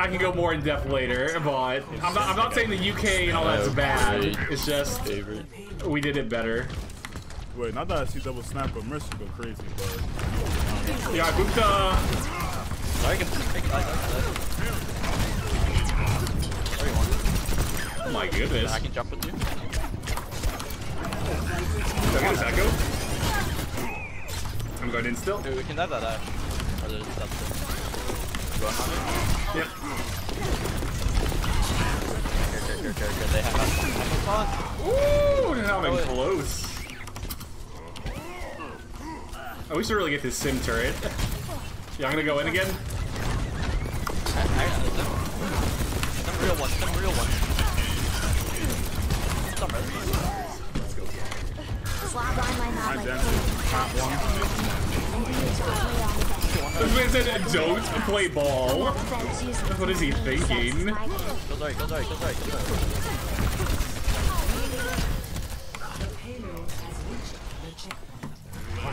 I can go more in depth later, but I'm not, I'm not saying the UK and all that's bad. It's just we did it better. Wait, not that I see double snap, but Mercy go crazy, but Yeah, I booped, uh, I can pick I Sorry, oh my goodness. I can jump with you. Did I get his echo? I'm going in still. Dude, we can have that ash. Or there's that thing. You want Yep. it? Here, here, here, here. They have that. Fun. Ooh, now I'm Oh, close. Oh, we should really get this sim turret. Yeah, I'm gonna go in again. I, I got it. Some real ones, some real ones. Some real ones. Slap on my mouth my like dance is top one. and do your job way on This said, don't play ball. What is he thinking? Right, right, right, right.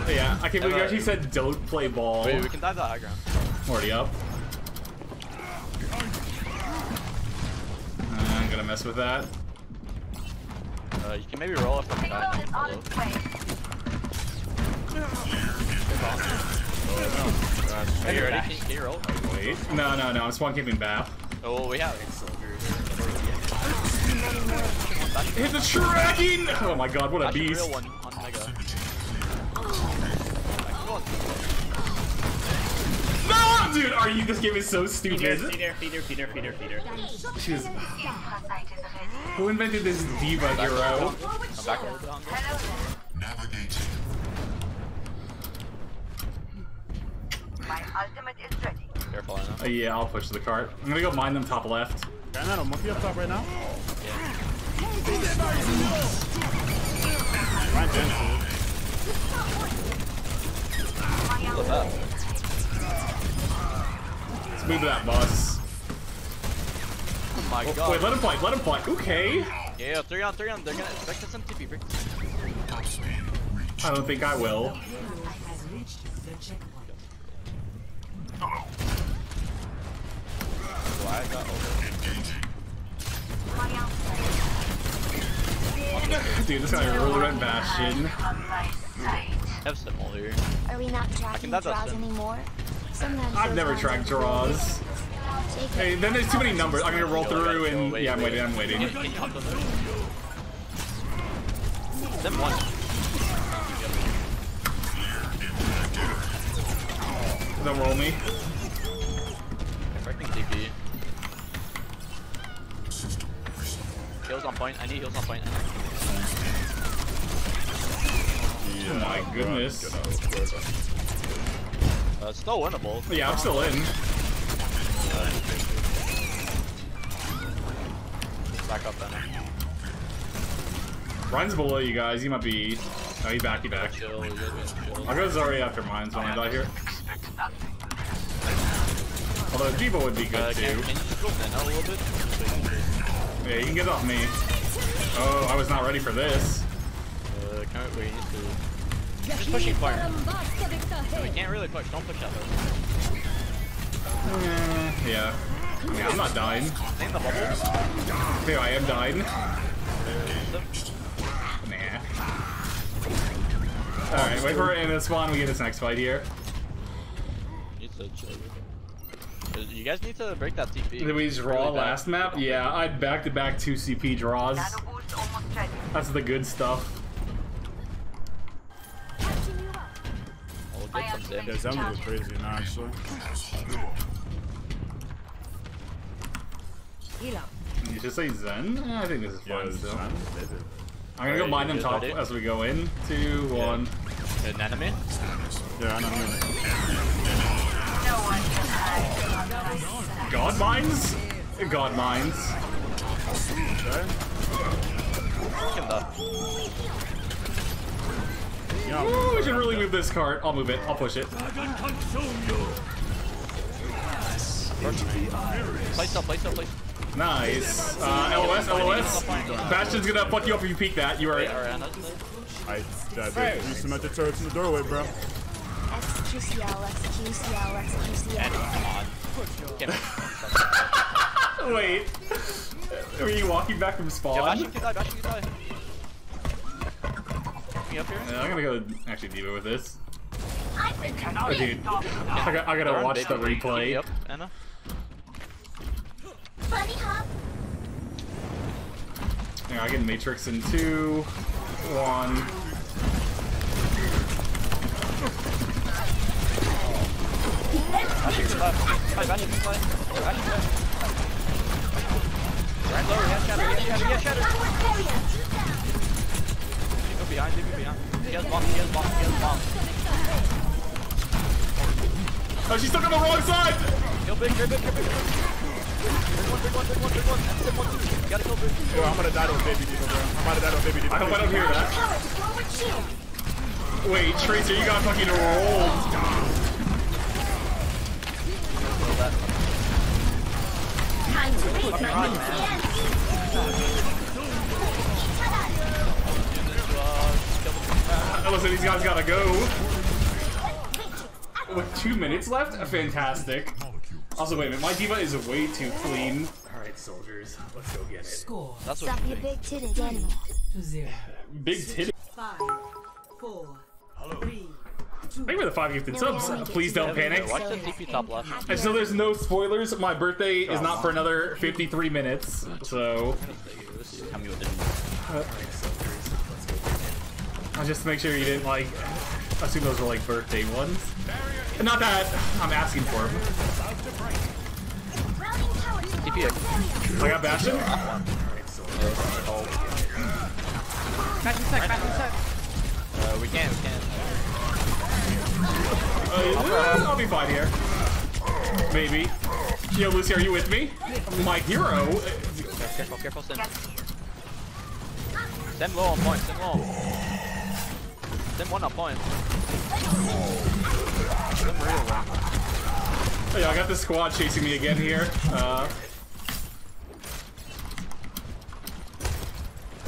Yeah, I can't believe you actually said don't play ball. Wait, we can dive the high ground. Already up. Uh, I'm gonna mess with that. Uh, you can maybe roll it from the. Are you ready? Can, can you roll? Wait. No, no, no. I'm spawn keeping BAP. Oh, we have it. Hit the tracking! Oh my god, what a beast. real one on Mega. No! Dude, are you this game is so stupid. feeder, feeder, feeder, feeder, feeder. She's, who invented this D.Va hero? I'm back a little bit on Navigating. My ultimate is ready. Careful, I know. Uh, yeah, I'll push the cart. I'm gonna go mine them top left. Can I not monkey up top right now? My dance What's up? Let's move that bus. Oh my god. Wait, let him fight, let him fight. Okay. Yeah, three on three on. They're gonna expect us some TP break. I don't think I will. Why I got over. Dude, this guy really went Bastion. Have Simul here. Are we not tracking draws anymore? Sometimes I've never tracked draws. Take Hey, then there's too many numbers. I'm gonna roll through and Wait, yeah, I'm wait. waiting. I'm waiting. Can, can you hop those there? Them one. Don't roll me. Freaking TP. Heals on point. I need heals on point. Oh my goodness. Uh, it's still winnable. Yeah, I'm still in. Back up then. Rein's below you guys. He might be. Oh, he back. He back. Chill, you guys can chill. I'll go Zarya after mines when I die here. Although D.Va would be Uh, good can, too. can you just go Nana a little bit? Yeah, you can get off me. Oh, I was not ready for this. Uh, can we, we need to... Just pushing fire. We can't really push. Don't push that though. Eh, yeah. Yeah, I'm not dying. Stay in the bubble. Okay, I am dying. Uh, Nah. Alright, wait for it in the spawn. We get this next fight here. You guys need to break that TP. Did we draw Really bad. last map? Yeah, I had back-to-back two CP draws. Nano boost almost ready. That's the good stuff. We'll get some Yeah, damage. Zama go crazy now, actually. You should say Zen? I think this is Yeah, fine it's still. fine. They did. I'm gonna go Alright, mine you them top as we go in. Two, one. Uh, Naname? Yeah, I know. I know. No one can hide. God mines? God mines. Okay. Yeah, Ooh, we should really move this cart. I'll move it. I'll push it. Place up, place up, place Nice. Uh, LOS, LOS. Bastion's gonna fuck you up if you peek that. You are. Wait, Ariana. I, I did three cemented turrets in the doorway, bro. XQCL, XQCL, And XQCL. Come on. Can't- Wait. Are you walking back from Yeah, spawn? Bastion can die, Bastion can die. Me up here? Yeah, I'm gonna go actually deep it with this. I Oh, dude. I, got, I gotta watch the replay. Yep, Anna. Bunny hop. Yeah, I get Matrix in two, one. Bastion can die. Hi, Bastion can die. Bastion can die. Right lower, he has shatter, he has shatter, he has shatter. Power. Go behind, leave me behind. He has bomb, he has bomb, he has bomb. Oh, she's stuck on the wrong side! Kill big, kill big, kill big, kill big. Yo, I'm gonna die to a baby D.Va, bro. I'm gonna die to a baby D.Va. I hope I don't hear that. Power to forward shield. Wait, Tracer, you got fucking rolled. Uh, Listen, these guys gotta go. With two minutes left? Fantastic. Also, wait a minute, my D.Va is way too clean. Alright, soldiers, let's go get it. Score That's what Stop you your think. big titted animal. to zero. Big titty. Five, four, three, two. Thank you for the five gifted subs. Please don't panic. Watch the TP top left. And so there's no spoilers. My birthday is not for another 53 minutes, so uh, just to make sure you didn't like I assume those were like birthday ones. Not that I'm asking for them. Routing power to TP it. I got Bastion. Uh, we can, we can. Uh, I'll be fine here. Maybe. Yo, Lucy, are you with me? My hero. Careful, careful, Sim. Sim low on point, Sim low. Sim one on point. Sim real one. Oh, yeah, I got the squad chasing me again here. Uh,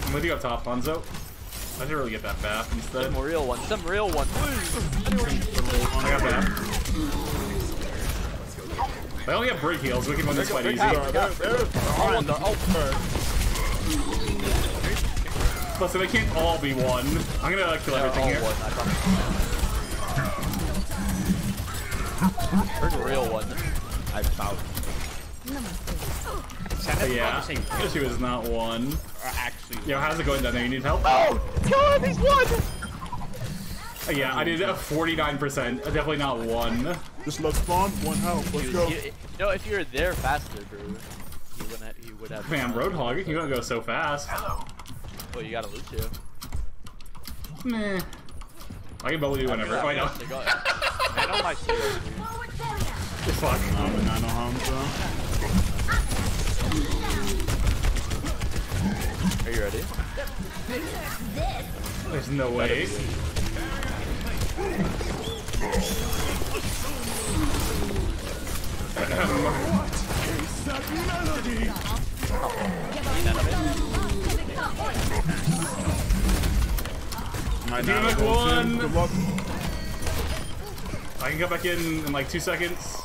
I'm with you up top, Hanzo. I should really get that bath instead. Sim real one, Sim real one. Oh, I got that. They only have break heals. We can win this fight easy. Oh, Listen, they can't all be one. I'm gonna kill they're everything here. one, I promise. Where's real one? I found. Yeah, she was not one. actually. Yo, how's it going down there? You need help? Oh! Kill him, he's one! Uh, Yeah, I did a 49%. Definitely not one. Just love spawn, one health. Let's go. You, you know, if you were there faster, bro, you wouldn't have, you would have. Man, Roadhog, you're gonna go so fast. Hello. Well, you gotta lose you. Meh. I can bully you whenever. Oh, I know. They got- I know my shield, dude. Fuck. I'm a nano Hamza. Are you ready? There's no way. My Team nano Mac goes won. in. Good luck. I can come back in in like two seconds.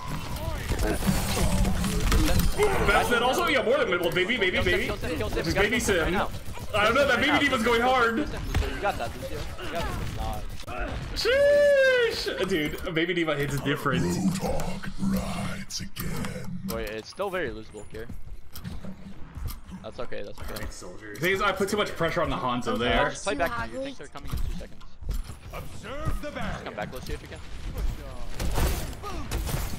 Best that also, yeah, more than well, baby, baby, baby. Kill Sim, kill Sim, It's you baby Sim right I don't know, that baby now. D.Va's going hard. Kill You got that, Lucio. You got that. Sheesh! Dude, baby D.Va hits different. Talk rides again. Wait, it's still very losable here. That's okay, that's okay. The thing is, I put too much pressure on the Hanzo Uh, there. just play back to ugly. you. Things are coming in two seconds. Observe the barrier. Come back, Lucio, if you can.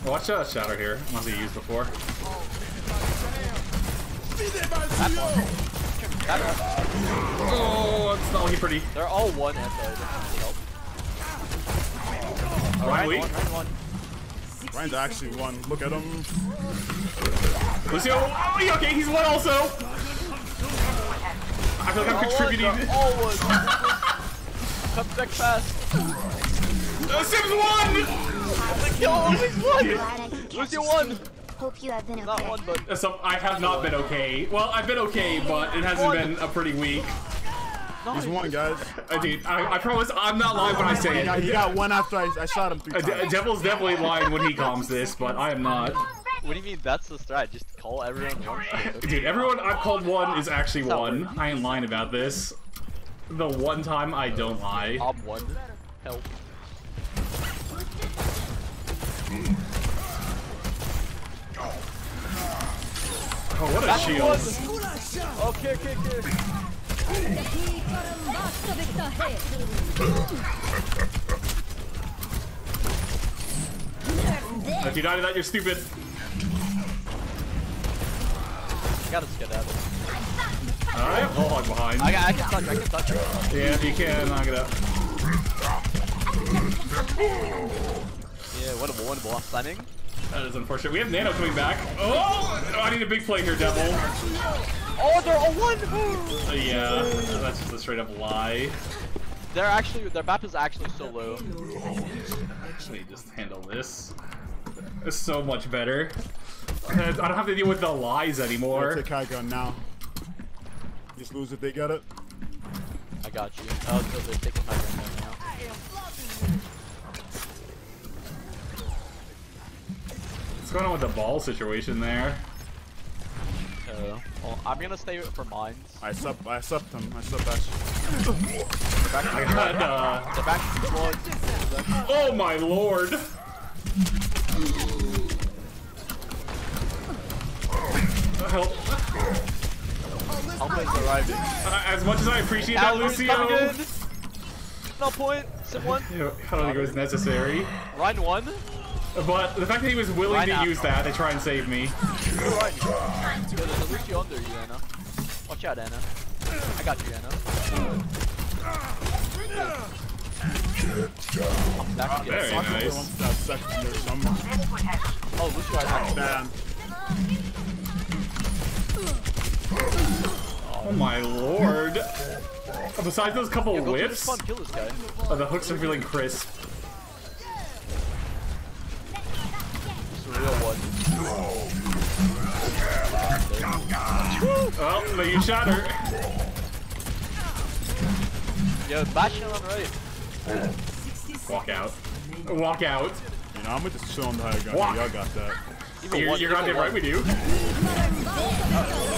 Watch uh, Shadow here, unless he used before. Oh, it's not looking pretty. They're all one at the. Oh, Rein wait. one, Rein one. Rein's actually one. Look at him. Lucio, oh, yeah, okay, he's one also. I feel like I'm All contributing. they're all one. Come back fast. Uh, Sims one! Kill him, he's one. Glad I could catch Lucio you one. sleeping. Hope you have been okay. Not one, but So I have not been okay. Well, I've been okay, but it hasn't been a pretty week. He's one, guys. Uh, dude, I, I promise I'm not lying when I say it. got, he got one after I, I shot him three Uh, times. De- Devil's definitely lying when he calms this, but I am not. What do you mean that's the strat? Just call everyone one. Dude, everyone I've called one is actually one. I ain't lying about this. The one time I don't lie. I'm one. Help. Oh, what a shield. Okay, okay, okay. If you die to that, you're stupid. Gotta skedaddle. Alright, I'll hog behind. I, I can touch, I can touch. Yeah, if you can, knock it up. Yeah, winnable, winnable. I'm stunning. That is unfortunate. We have Nano coming back. Oh! I need a big play here, Devil. Oh, they're a one! Uh, yeah, that's just a straight up lie. They're actually, their map is actually so low. Let me just handle this. It's so much better. I don't have to deal with the lies Or anymore. take high gun now. Just lose if they get it. I got you. Oh, so they're taking my going on with the ball situation there? Uh, well, I'm gonna stay for mines. I sub, I subbed him. I sub back. They're back I got, uh, They're back to blood. oh my lord! Help. Alpha is arriving. Uh, as much as I appreciate that, Alex Lucio, coming in. No point. Sim one. you know, I don't think it was necessary. Rein one. But the fact that he was willing Why to not? use that to try and save me. Yo, there's a under you, Anna. Watch out, Anna. I got you, Anna. I'm back to Very nice. Wants that section or something. Oh, Lucio, I got. Damn. Oh my lord. Besides those couple Yo, go to whips, fun, kill this guy. uh, the hooks are feeling crisp. But you shot her. Yo, bash on right. Walk out. Walk out. You know, I'm gonna just chill on the high gun. Walk. Y'all got that. Even You're, one, you're even goddamn right we do.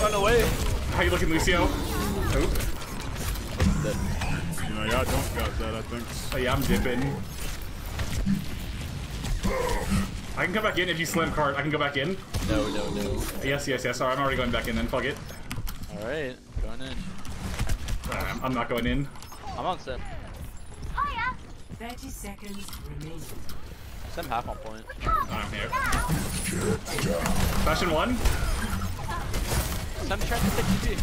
Run away. How you looking, Lucio? Oop. You know, y'all don't got that. I think. Oh yeah, I'm dipping. I can come back in if you slam card. I can go back in. No, no, no. Yes, yes, yes. Alright, I'm already going back in then. Fuck it. Alright, going in. Alright, I'm- I'm not going in. I'm on Sim. 30 seconds remaining. Sim half on point. I'm here. Fashion one. Sim trying to take TP.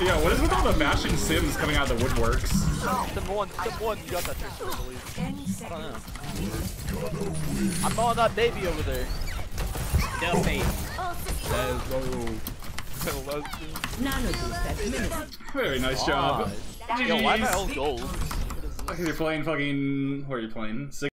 Yeah, what is with all the Bastion Sims coming out of the woodworks? Sim one, Sim one, you got that trick, I believe. 10 I don't seconds. know. I'm on that baby over there. No fate. Nano boost administered. Very nice job. Yo, why am I all gold? You're playing fucking. Where are you playing?